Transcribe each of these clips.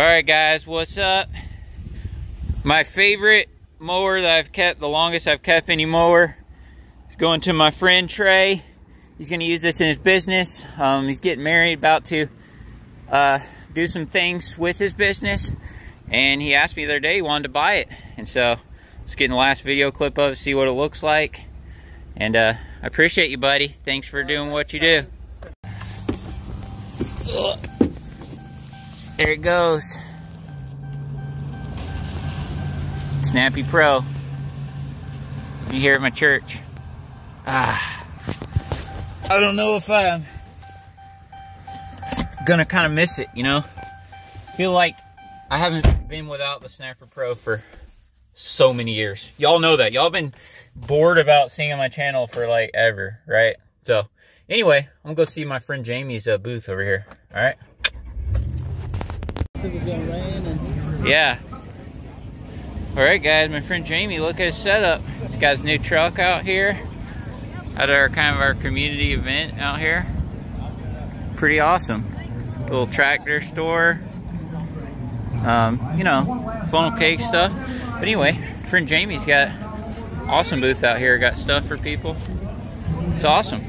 All right, guys, what's up? My favorite mower that I've kept, the longest I've kept any mower, is going to my friend Trey. He's going to use this in his business. Um, he's getting married, about to uh, do some things with his business. And he asked me the other day he wanted to buy it. And so, let's get in the last video clip of it, see what it looks like. And uh, I appreciate you, buddy. Thanks for doing what you do. There it goes. Snapper Pro. You hear at my church. Ah. I don't know if I'm gonna kind of miss it, you know? feel like I haven't been without the Snapper Pro for so many years. Y'all know that. Y'all been bored about seeing my channel for like ever, right? So, anyway, I'm gonna go see my friend Jamie's uh, booth over here. All right gonna rain yeah. All right guys my friend jamie look at his setup. He's got his new truck out here. At our kind of our community event out here. Pretty awesome. Little tractor store. Um, you know funnel cake stuff. But anyway friend jamie's got awesome booth out here. Got stuff for people. It's awesome.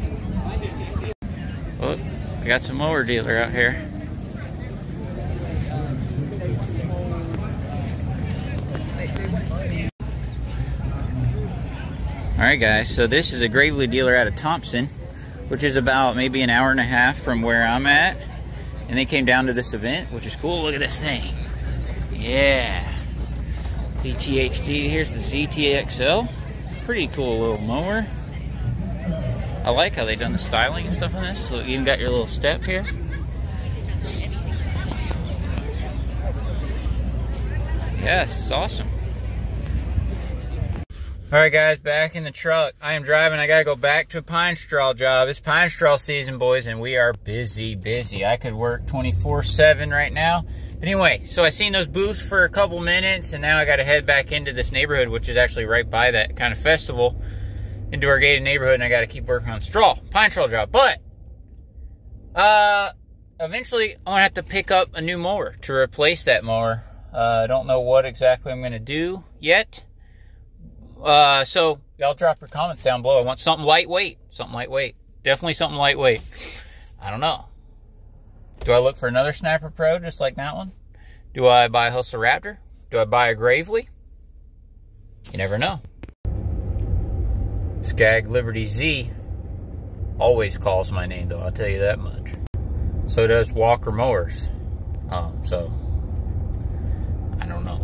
Oh, I got some mower dealer out here All right, guys, so this is a Gravely dealer out of Thompson, which is about maybe an hour and a half from where I'm at. And they came down to this event, which is cool. Look at this thing. Yeah. ZTHD, here's the ZTXL. Pretty cool little mower. I like how they done the styling and stuff on this. So you even got your little step here. This is awesome. All right, guys, back in the truck. I am driving. I got to go back to a pine straw job. It's pine straw season, boys, and we are busy, busy. I could work 24-7 right now. But anyway, so I seen those booths for a couple minutes, and now I got to head back into this neighborhood, which is actually right by that kind of festival, into our gated neighborhood, and I got to keep working on straw, pine straw job. But, uh, eventually, I'm to have to pick up a new mower to replace that mower. Uh, I don't know what exactly I'm to do yet. Uh, so y'all drop your comments down below. I want something lightweight. Something lightweight. Definitely something lightweight. I don't know. Do I look for another Snapper Pro just like that one? Do I buy a Hustler Raptor? Do I buy a Gravely? You never know. Skag Liberty Z always calls my name, though. I'll tell you that much. So does Walker Mowers. Um, so, I don't know.